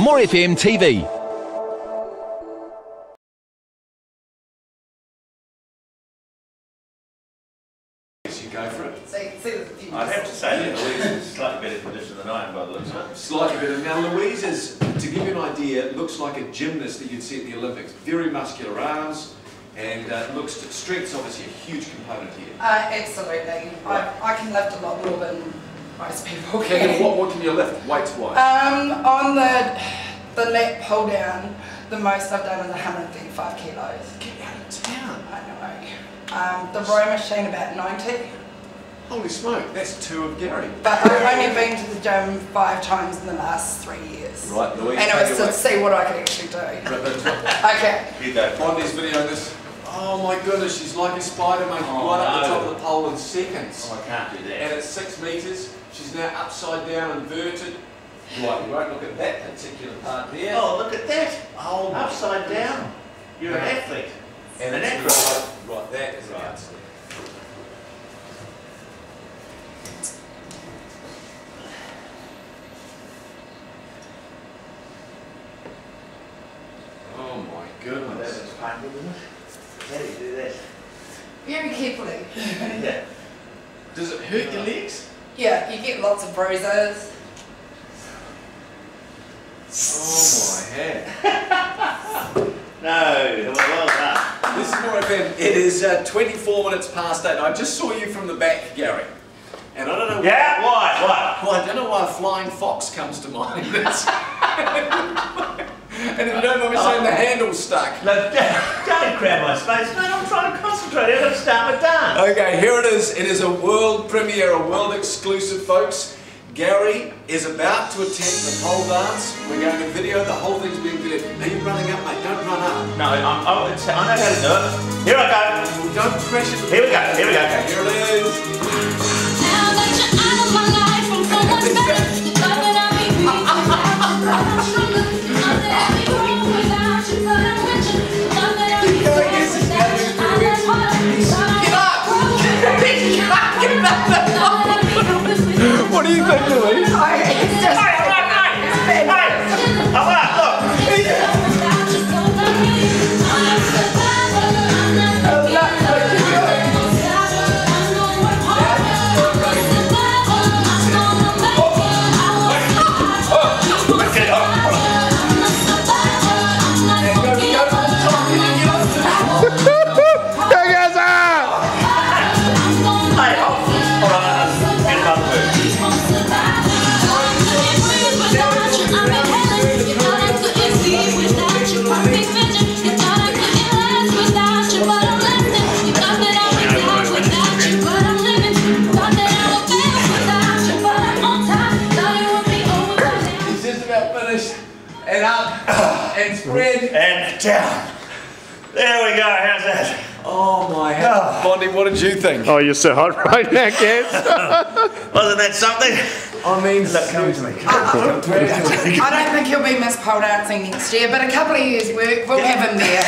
More FM TV. You go for it. See, see the views. I'd have to say that Louise is slightly better condition than I am by the looks of it. Slightly better. Now, Louise is, to give you an idea, looks like a gymnast that you'd see at the Olympics. Very muscular arms, and uh, looks to, strength's obviously a huge component here. Uh, absolutely. I, I can lift a lot more than most people Okay, can. and what, what can you lift, weights wise? Um, on the the lat pull down, the most I've done is 135 kilos. Get out of town. I know. Um, the row machine about 90, Holy smoke, that's two of Gary. but I've only been to the gym five times in the last three years. Right, Louise, And it was to see what I could actually do. Right, that's right. Okay. You go. Bondi's video this. Oh my goodness, she's like a spider monkey, Oh, right up the top of the pole in seconds. Oh, I can't do that. And that. it's six metres, she's now upside down, inverted. Right, we won't look at that particular part there. Oh, look at that. Oh, Upside goodness. down. You're an athlete. And An acrobat. right, right, that is Right. right. Oh my goodness. was painful, isn't it? How do you do that? Very carefully. yeah. Does it hurt your legs? Yeah, you get lots of bruises. Oh my head. No, well, well done. This is more FM. It is uh, 24 minutes past 8. I just saw you from the back, Gary. And I don't know Yeah, why? Why? Well, I don't know why a flying fox comes to mind. And if you don't mind me saying, the handle's stuck. No, don't, don't crowd my space. No, I'm trying to concentrate. I've got to start my dance. Okay, here it is. It is a world premiere, a world exclusive, folks. Gary is about to attempt the pole dance. We're going to video. The whole thing's being videoed. Are you running up, mate? Don't run up. No, I'm, it's, I know how to do it. Here I go. Don't pressure Here we go, here we go. Okay, here it is. Just. And up and spread. And down. There we go. How's that? Oh my ah. head. Bondi, what did you think? Oh, you're so hot right now, kids. Wasn't that something? I mean, Look, come to me. Uh, I don't think he'll be Miss Pole Dancing next year, but a couple of years' work, we'll have him there.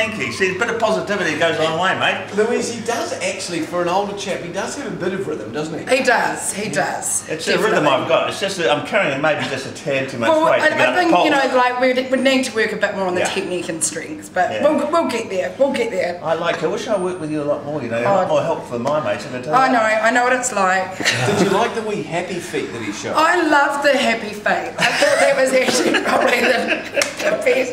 Good on you. Thank you. See, a bit of positivity goes a long way, mate. Louise, he does actually, for an older chap, he does have a bit of rhythm, doesn't he? He does, he does. It's the rhythm. I've got. It's just that I'm carrying maybe just a tad too much Well, weight. I, I think, you know, like, we would need to work a bit more on the Yeah. technique and strings, but Yeah. we'll, we'll get there, we'll get there. I like. it. I wish I worked with you a lot more. You know, a Oh. lot more helpful than my mates. I can tell I know, I know what it's like. Did you like the wee happy feet that he showed? I love the happy feet. I thought that was actually probably the, the best part.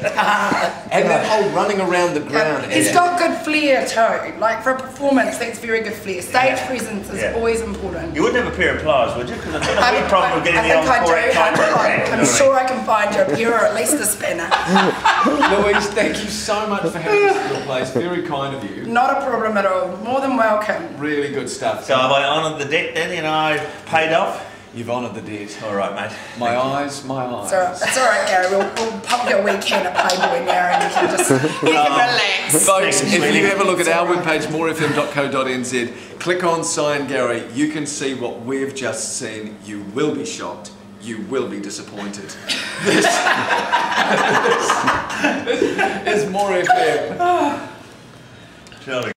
And that whole running around the ground. Um, he's and- got good flair too. Like for a performance, that's very good flair. Stage Yeah. presence is Yeah. always important. You wouldn't have a pair of pliers, would you? Because I've got a I- big problem with getting I the old think I correct do. type I'm, I'm, I'm sure I can find you a pair or at least a spinner. Louise, thank you so much for having us at your place. Very kind of you. Not a problem at all. More than welcome. Really good stuff. So have I honoured the debt then? You know, I paid off. You've honoured the debt. All right, mate. My eyes, my eyes. It's all right, it's all right Gary. We'll, we'll pop your weekend at Playboy now and you can just you can um, relax. Folks, Thank you, if sweetie. you ever look at our webpage, morefm.co.nz, click on Si & Gary, you can see what we've just seen. You will be shocked. You will be disappointed. This, this is More FM. Surely.